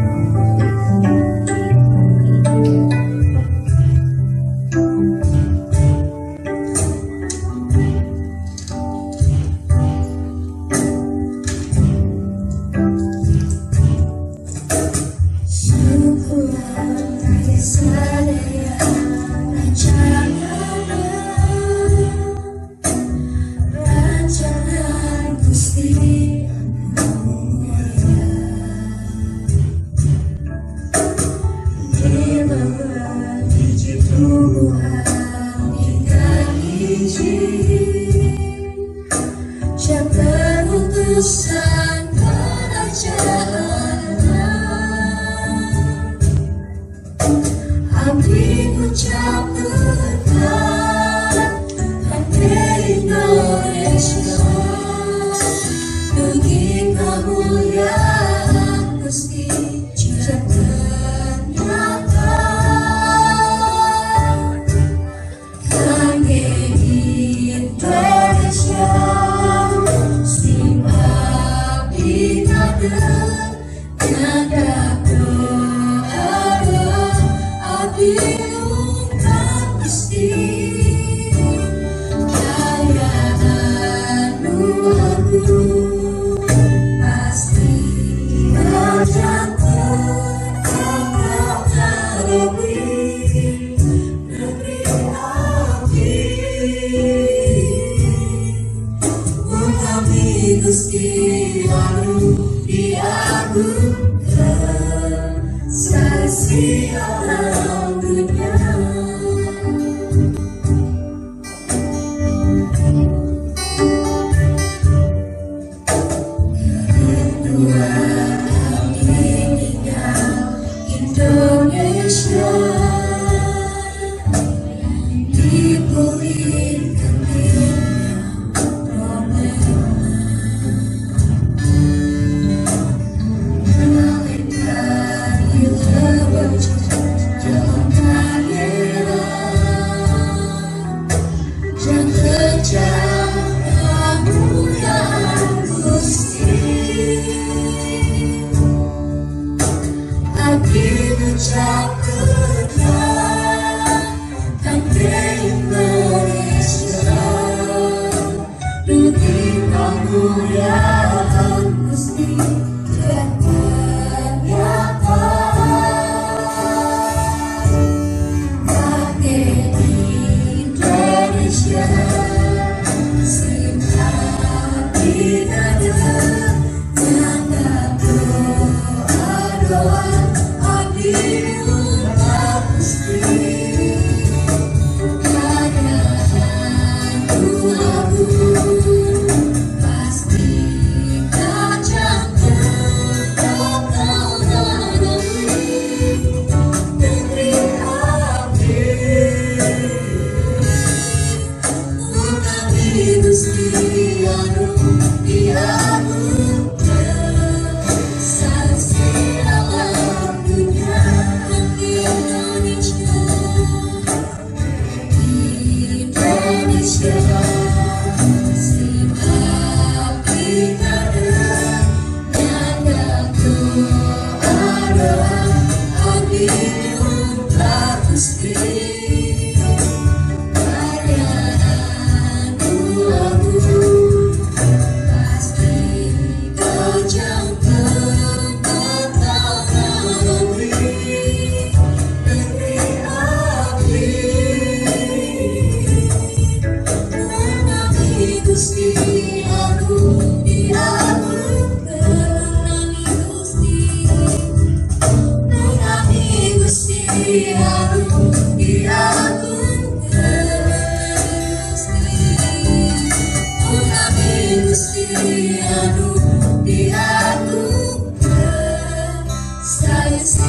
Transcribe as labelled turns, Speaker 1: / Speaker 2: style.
Speaker 1: 嗯。Sasi orang punya. I give a child. Science,